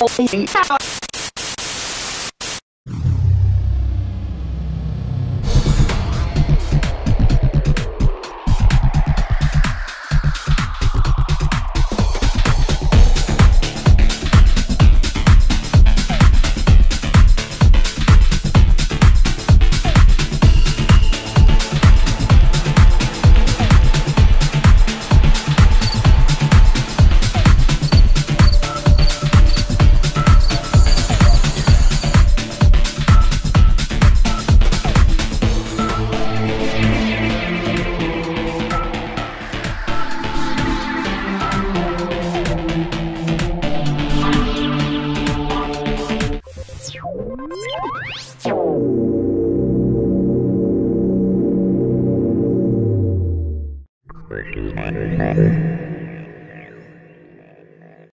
Holding